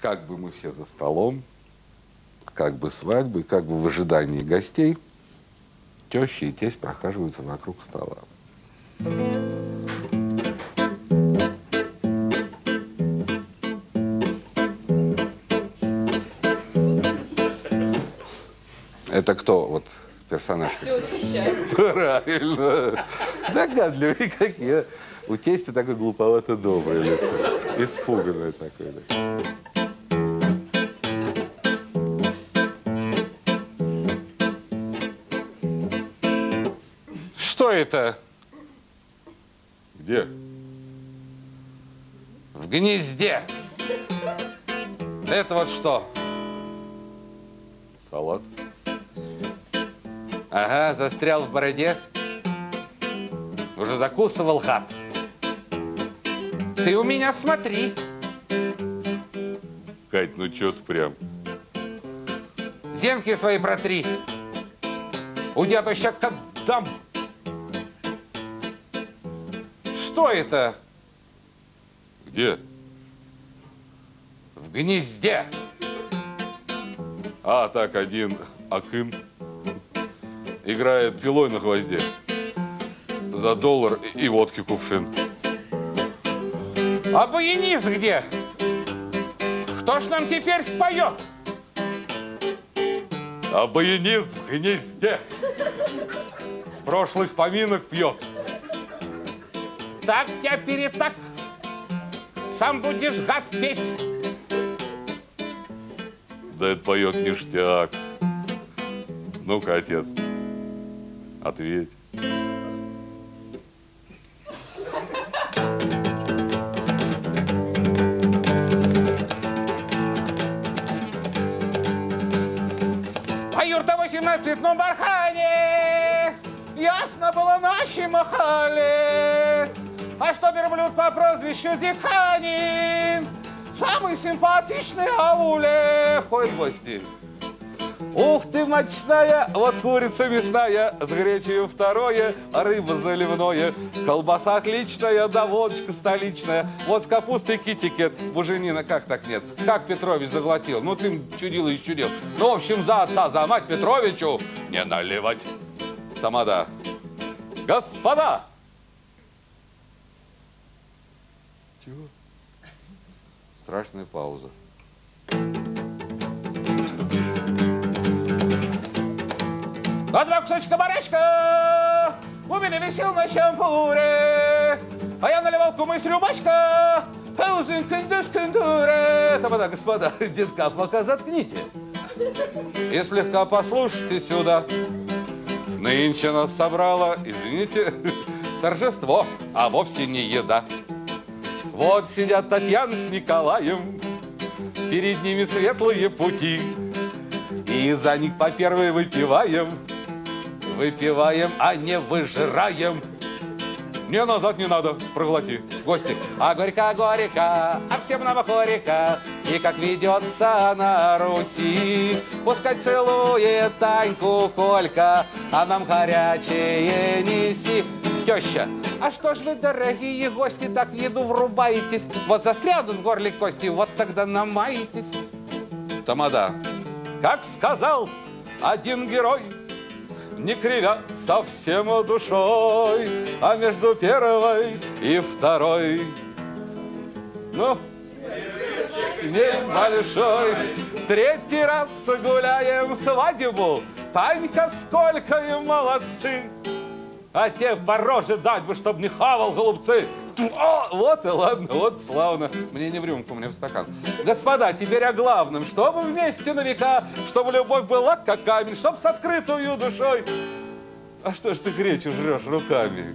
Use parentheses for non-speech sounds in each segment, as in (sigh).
как бы мы все за столом, как бы свадьбы, как бы в ожидании гостей, теща и тесть прохаживаются вокруг стола. Это кто? Вот персонаж. (laughs) Правильно. Догадливый, как я. У тестя такое глуповато доброе лицо. Испуганное такое. Это? Где? В гнезде. Это вот что? Салат. Ага, застрял в бороде. Уже закусывал хат. Ты у меня смотри. Кать, ну что ты прям? Зенки свои протри. Уйди, а то сейчас как дам. Что это? Где? В гнезде. А, так, один акын играет пилой на гвозде. За доллар и водки кувшин. А баянист где? Кто ж нам теперь споет? А баянист в гнезде. С прошлых поминок пьет. Так тебя перетак. Сам будешь гад петь. Да это поет ништяк. Ну-ка, отец, ответь. 18 в цветном бархане Ясно было наши махали А что верблюд по прозвищу Диканин Самый симпатичный ауле Входит в гости Ух ты, мочная, вот курица мясная, с гречью второе, рыба заливное, колбаса отличная, да водочка столичная, вот с капустой китикет, буженина, как так нет? Как Петрович заглотил? Ну ты чудил и чудил. Ну, в общем, за отца, за мать Петровичу не наливать. Тамада. Господа! Чего? Страшная пауза. А два кусочка барашка у меня висел на шампуре, а я наливал кумы из рюмашка, Хаузен кендус кендуре. Тамада, господа, (laughs) детка, пока заткните. И слегка послушайте сюда. Нынче нас собрало, извините, (laughs) торжество, а вовсе не еда. Вот сидят Татьяна с Николаем, перед ними светлые пути. И за них по первой выпиваем, выпиваем, а не выжираем. Не назад не надо, проглоти, гости. А горько-горько, а всем нам горько, и как ведется на Руси. Пускай целует Таньку Колька, а нам горячее неси. Теща, а что ж вы, дорогие гости, так в еду врубаетесь? Вот застрянут в горле кости, вот тогда намаетесь. Тамада, как сказал один герой, не кривя совсем душой, а между первой и второй. Ну, небольшой. Третий раз гуляем свадьбу, Танька сколько и молодцы. А те по роже дать бы, чтоб не хавал голубцы. О, вот и ладно, вот славно. Мне не в рюмку, мне в стакан. Господа, теперь о главном. Чтобы вместе на века, чтобы любовь была как камень, чтоб с открытую душой. А что ж ты гречу жрешь руками?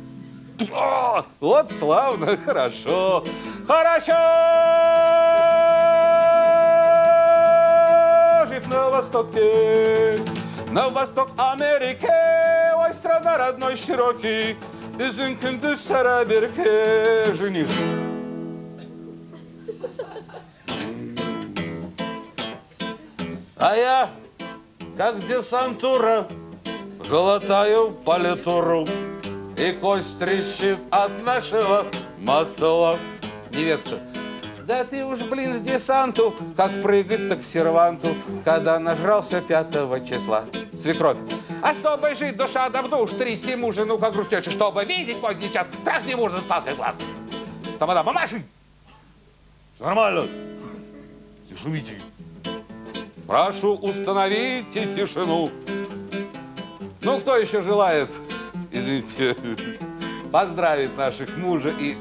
О, вот славно, хорошо, хорошо жить на востоке, на восток Америки, страна родной широкий, Üzün kündüz Sarabirke жених. А я, как десантура, глотаю политуру, и кость трещит от нашего масла. Невеста, Да ты уж, блин, с десанту, как прыгать так серванту, когда нажрался пятого числа. Свекровь. А чтобы жить, душа да в душ, тряси мужа, ну как грустешь, чтобы видеть поздний час, трахни мужа статый глаз. Тамада, мамаши! Все нормально. Не. Прошу установите тишину. Ну, кто еще желает, извините, поздравить наших мужа и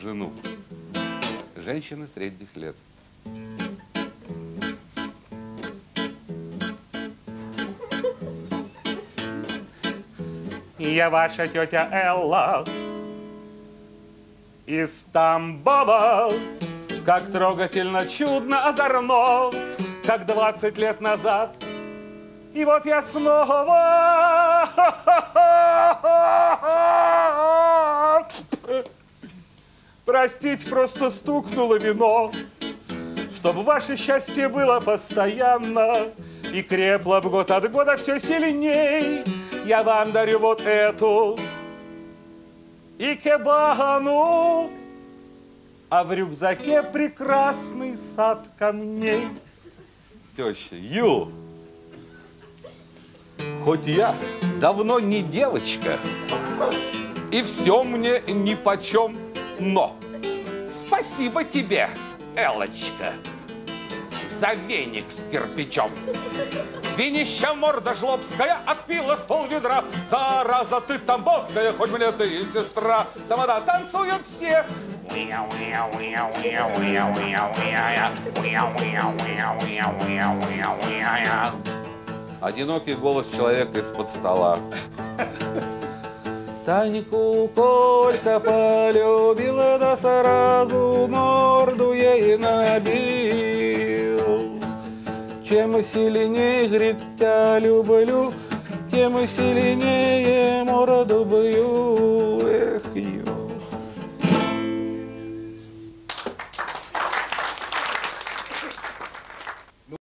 жену? Женщины средних лет. Я ваша тетя Элла из Тамбова. Как трогательно, чудно, озорно, как двадцать лет назад. И вот я снова... Простите, просто стукнуло вино, Чтобы ваше счастье было постоянно И крепло год от года все сильней. Я вам дарю вот эту. И кебану, а в рюкзаке прекрасный сад камней. Теща, Ю, хоть я давно не девочка, и все мне нипочем, но спасибо тебе, Элочка, за веник с кирпичом. Винища морда жлобская отпила с полведра. Зараза ты тамбовская, хоть мне ты и сестра. Тамада танцуют все. Одинокий голос человека из-под стола. Таньку Колька полюбила, да сразу морду ей набил. Чем сильнее, говорит, люблю, тем сильнее морду бью.